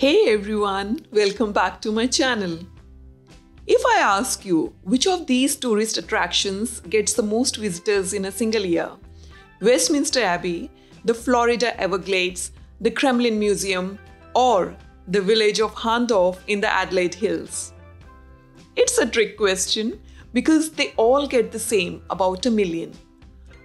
Hey everyone, welcome back to my channel. If I ask you which of these tourist attractions gets the most visitors in a single year, Westminster Abbey, the Florida Everglades, the Kremlin Museum, or the village of Hahndorf in the Adelaide Hills? It's a trick question because they all get the same, about a million.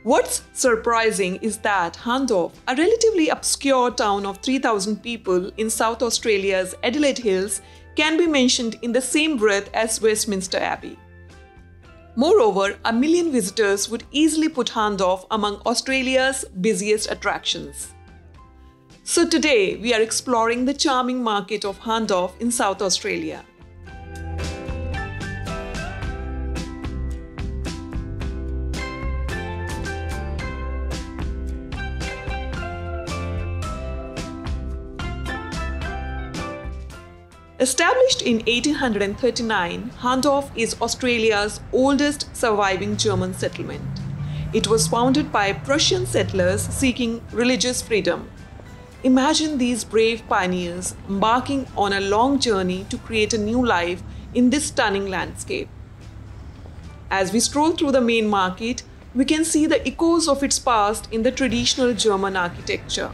What's surprising is that Hahndorf, a relatively obscure town of 3,000 people in South Australia's Adelaide Hills, can be mentioned in the same breath as Westminster Abbey. Moreover, a million visitors would easily put Hahndorf among Australia's busiest attractions. So today we are exploring the charming market of Hahndorf in South Australia. Established in 1839, Hahndorf is Australia's oldest surviving German settlement. It was founded by Prussian settlers seeking religious freedom. Imagine these brave pioneers embarking on a long journey to create a new life in this stunning landscape. As we stroll through the main market, we can see the echoes of its past in the traditional German architecture.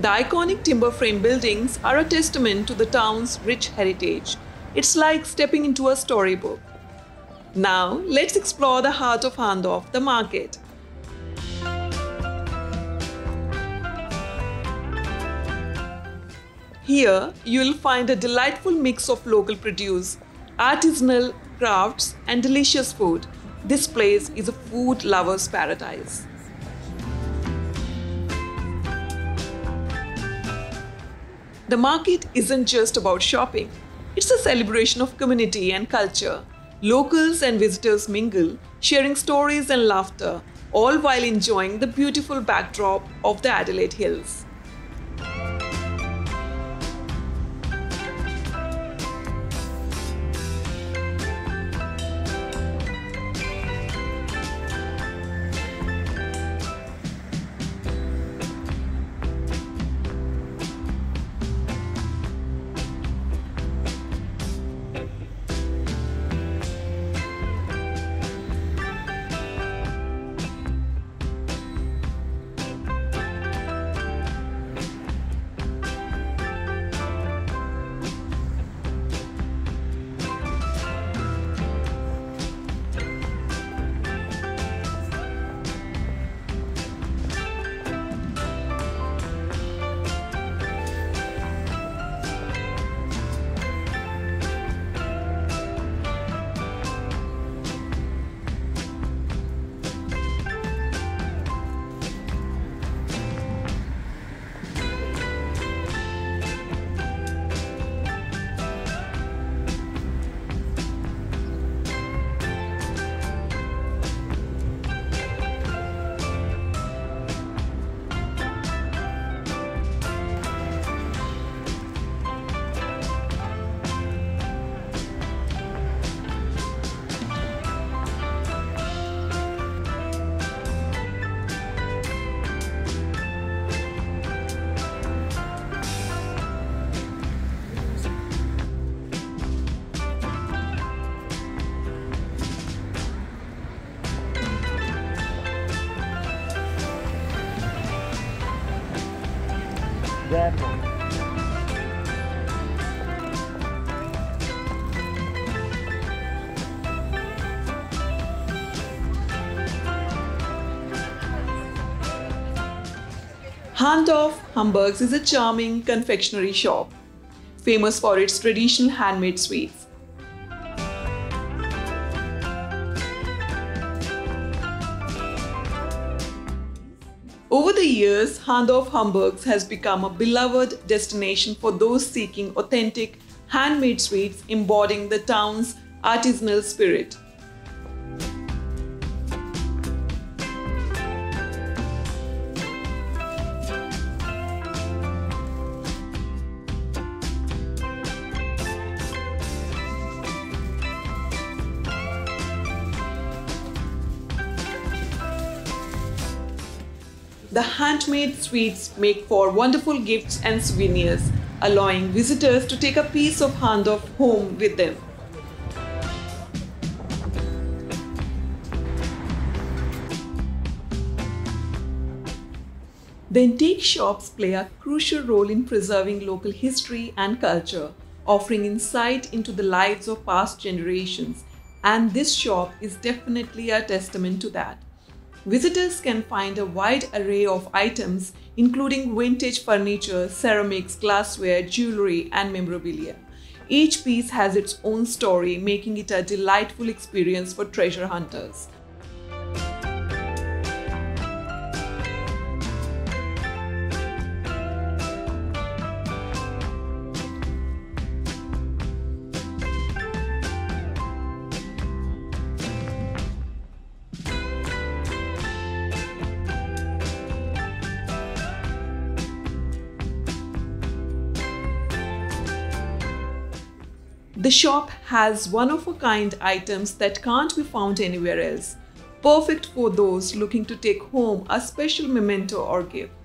The iconic timber frame buildings are a testament to the town's rich heritage. It's like stepping into a storybook. Now, let's explore the heart of Hahndorf, the market. Here, you'll find a delightful mix of local produce, artisanal crafts, and delicious food. This place is a food lover's paradise. The market isn't just about shopping, it's a celebration of community and culture. Locals and visitors mingle, sharing stories and laughter, all while enjoying the beautiful backdrop of the Adelaide Hills. Example. Hahndorf Hamburgs is a charming confectionery shop, famous for its traditional handmade sweets. Over the years, Hahndorf Hamburgs has become a beloved destination for those seeking authentic handmade sweets embodying the town's artisanal spirit. Handmade sweets make for wonderful gifts and souvenirs, allowing visitors to take a piece of Hahndorf home with them. The antique shops play a crucial role in preserving local history and culture, offering insight into the lives of past generations, and this shop is definitely a testament to that. Visitors can find a wide array of items, including vintage furniture, ceramics, glassware, jewelry, and memorabilia. Each piece has its own story, making it a delightful experience for treasure hunters. The shop has one of a kind items that can't be found anywhere else, perfect for those looking to take home a special memento or gift.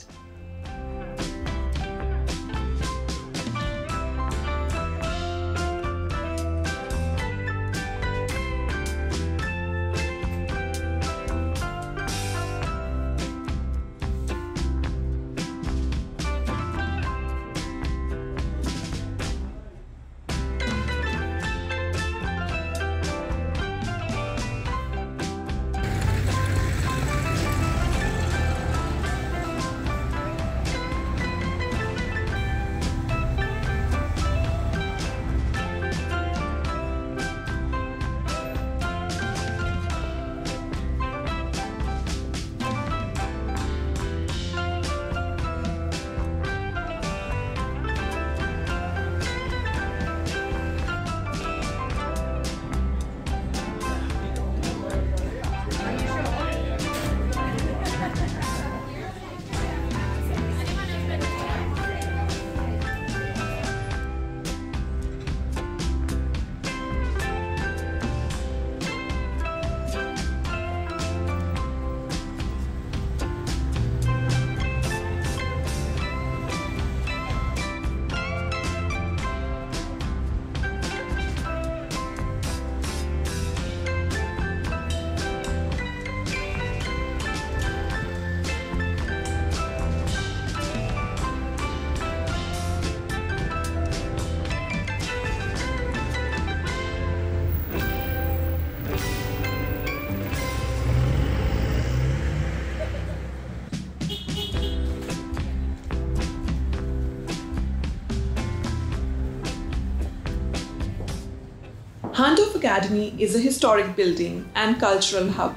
Academy is a historic building and cultural hub.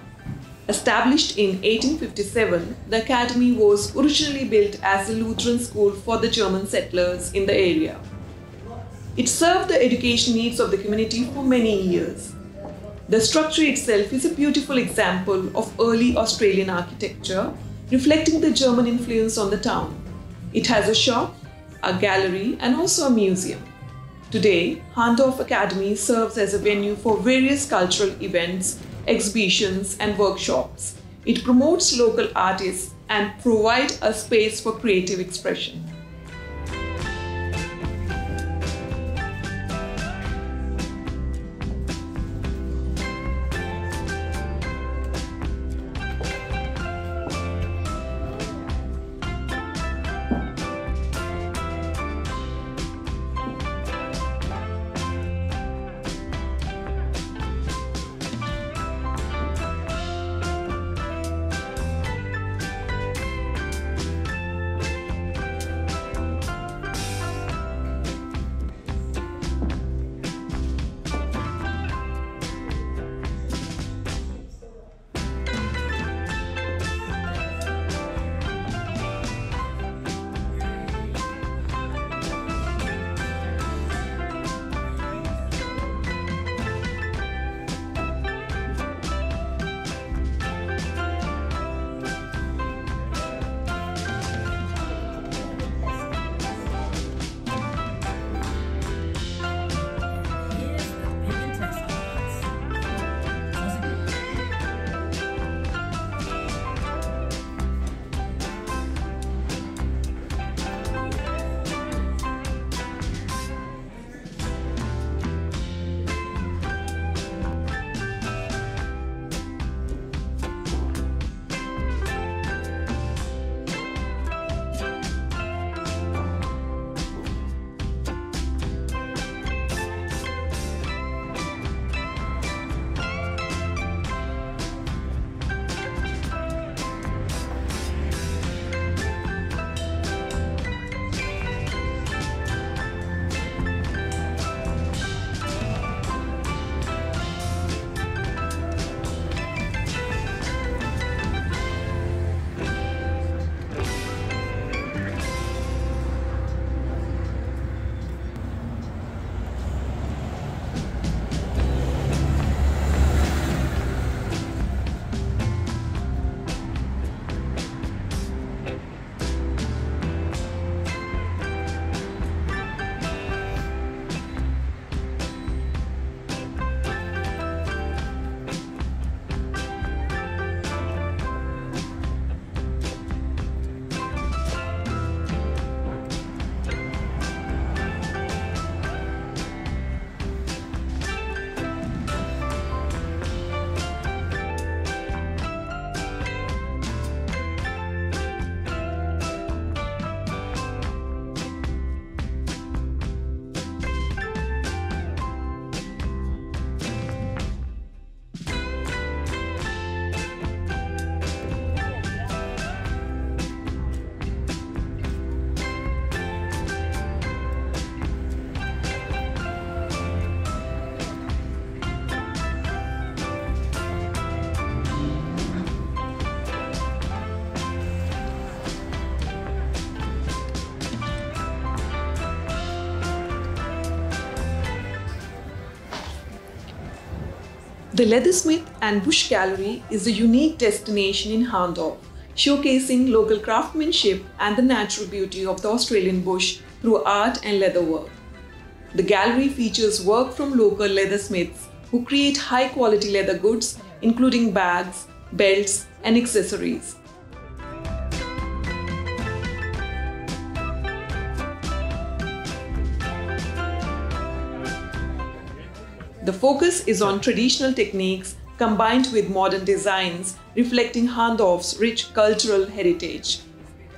Established in 1857, the academy was originally built as a Lutheran school for the German settlers in the area. It served the education needs of the community for many years. The structure itself is a beautiful example of early Australian architecture, reflecting the German influence on the town. It has a shop, a gallery, and also a museum. Today, Hahndorf Academy serves as a venue for various cultural events, exhibitions, and workshops. It promotes local artists and provides a space for creative expression. The Leathersmith and Bush Gallery is a unique destination in Hahndorf, showcasing local craftsmanship and the natural beauty of the Australian bush through art and leatherwork. The gallery features work from local leathersmiths who create high quality leather goods, including bags, belts, and accessories. The focus is on traditional techniques combined with modern designs reflecting Hahndorf's rich cultural heritage.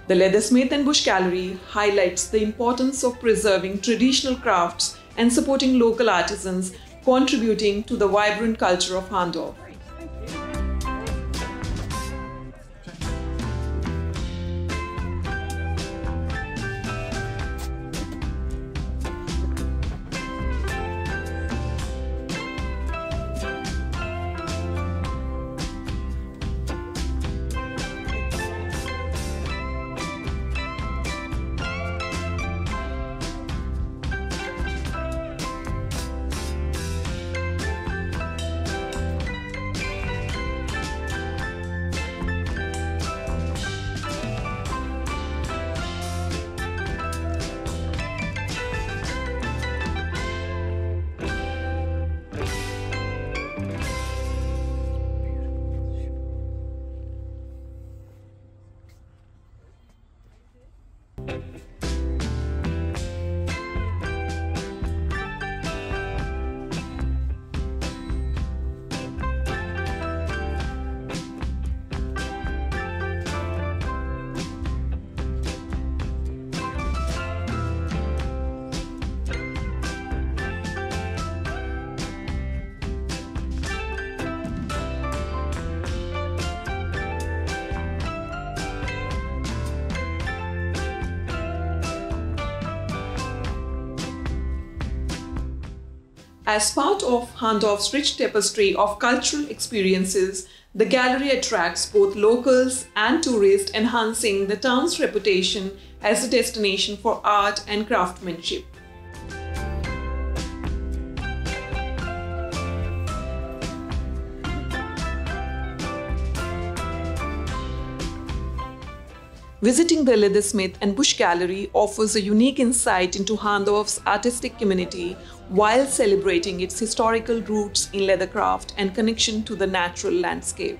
The Leathersmith and Bush Gallery highlights the importance of preserving traditional crafts and supporting local artisans, contributing to the vibrant culture of Hahndorf. As part of Hahndorf's rich tapestry of cultural experiences, the gallery attracts both locals and tourists, enhancing the town's reputation as a destination for art and craftsmanship. Visiting the Leathersmith and Bush Gallery offers a unique insight into Hahndorf's artistic community while celebrating its historical roots in leathercraft and connection to the natural landscape.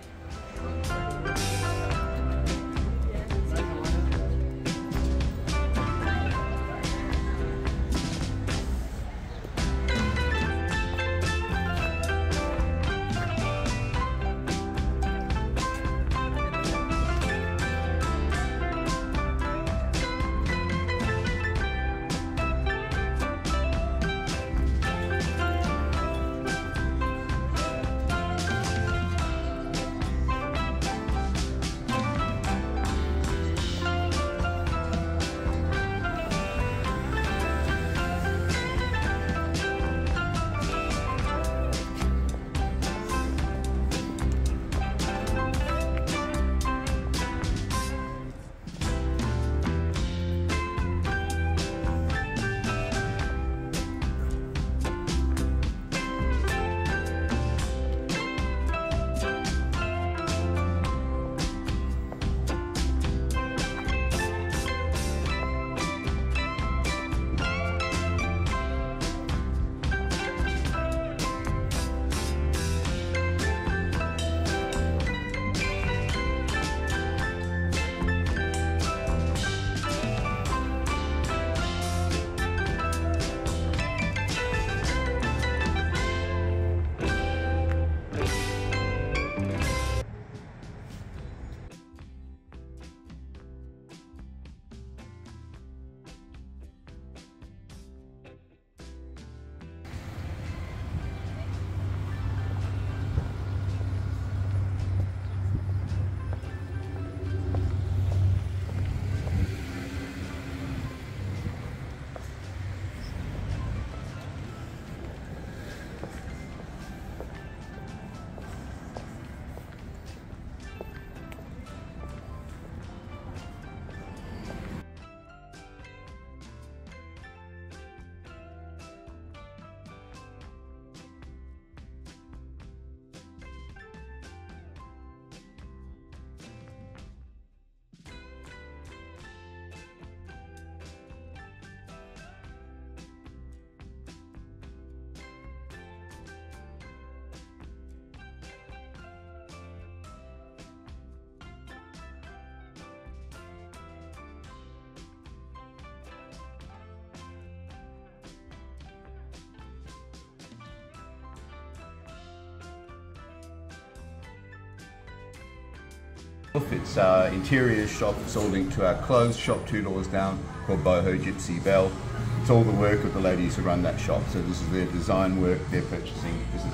It's uh, interior shop, it's all linked to our clothes shop two doors down called Boho Gypsy Bell. It's all the work of the ladies who run that shop. So this is their design work, their purchasing. This is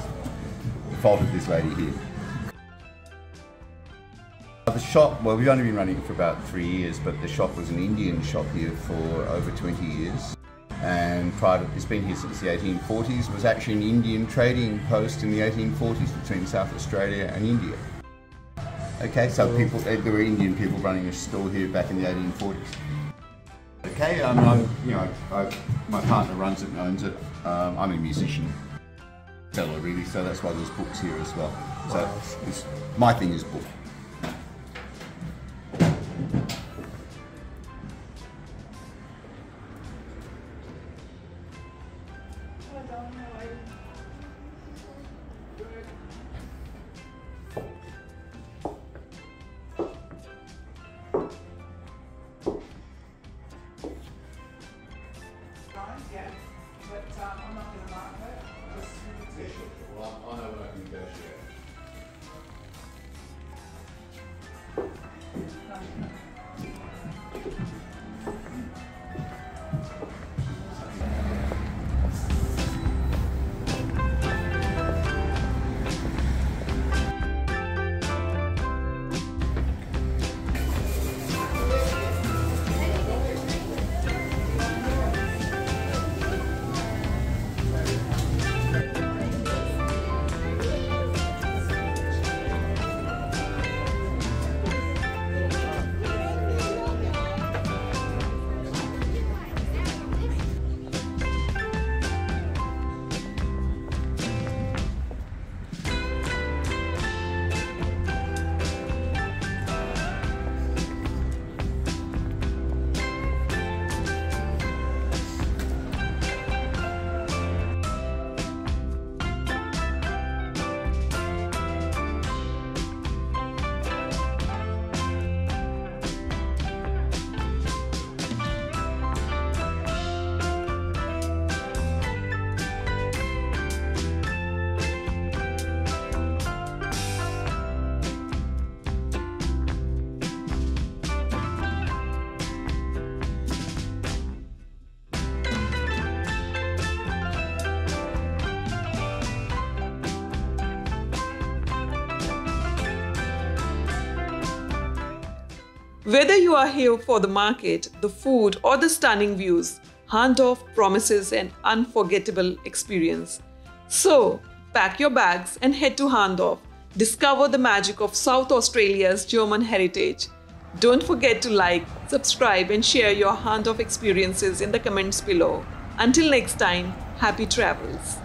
the fault of this lady here. The shop, well, we've only been running it for about three years, but the shop was an Indian shop here for over 20 years. And prior to, it's been here since the 1840s, it was actually an Indian trading post in the 1840s between South Australia and India. Okay, so people, there were Indian people running a store here back in the 1840s. Okay, um, I'm, you know, I, my partner runs it and owns it. Um, I'm a musician, seller really, so that's why there's books here as well. So my thing is book. Whether you are here for the market, the food, or the stunning views, Hahndorf promises an unforgettable experience. So, pack your bags and head to Hahndorf. Discover the magic of South Australia's German heritage. Don't forget to like, subscribe, and share your Hahndorf experiences in the comments below. Until next time, happy travels.